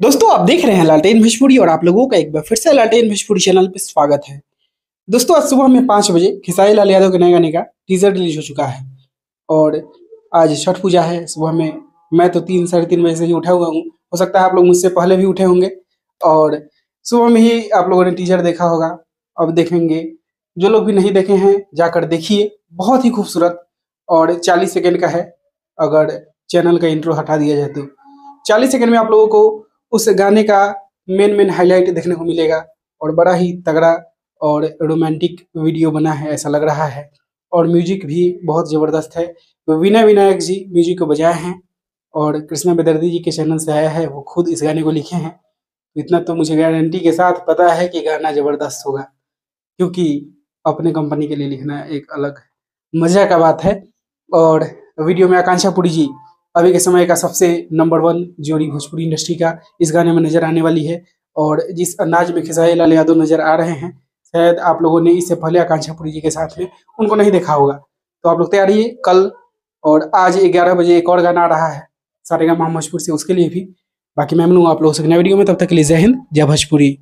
दोस्तों, आप देख रहे हैं लालटेन भोजपुरी और आप लोगों का एक बार फिर से लालटेन भोजपुरी चैनल पर स्वागत है। दोस्तों, आज सुबह में पाँच बजे खेसारी लाल यादव के नए गाने का टीजर रिलीज़ हो चुका है और आज छठ पूजा है। सुबह में मैं तो तीन, साढ़े तीन बजे से ही उठा हुआ हूँ। हो सकता है आप लोग मुझसे पहले भी उठे होंगे और सुबह में ही आप लोगों ने टीजर देखा होगा। अब देखेंगे। जो लोग भी नहीं देखे हैं, जाकर देखिए। बहुत ही खूबसूरत और चालीस सेकेंड का है। अगर चैनल का इंट्रो हटा दिया जाए तो। चालीस सेकेंड में आप लोगों को उस गाने का मेन मेन हाईलाइट देखने को मिलेगा। और बड़ा ही तगड़ा और रोमांटिक वीडियो बना है, ऐसा लग रहा है। और म्यूज़िक भी बहुत ज़बरदस्त है। विनय विनायक जी म्यूज़िक को बजाए हैं और कृष्णा बेदर्दी जी के चैनल से आया है, वो खुद इस गाने को लिखे हैं। इतना तो मुझे गारंटी के साथ पता है कि गाना ज़बरदस्त होगा, क्योंकि अपने कंपनी के लिए लिखना एक अलग मज़ा का बात है। और वीडियो में आकांक्षा पुरी जी अभी के समय का सबसे नंबर वन जोड़ी भोजपुरी इंडस्ट्री का इस गाने में नज़र आने वाली है। और जिस अंदाज में खेसारी लाल यादव नज़र आ रहे हैं, शायद आप लोगों ने इससे पहले आकांक्षा पुरी जी के साथ में उनको नहीं देखा होगा। तो आप लोग तैयार रहिए कल, और आज ग्यारह बजे एक और गाना आ रहा है सारेगा भोजपुर से उसके लिए भी। बाकी मैं मिलूँगा आप लोगों से वीडियो में, तब तक के लिए जय हिंद, जय भोजपुरी।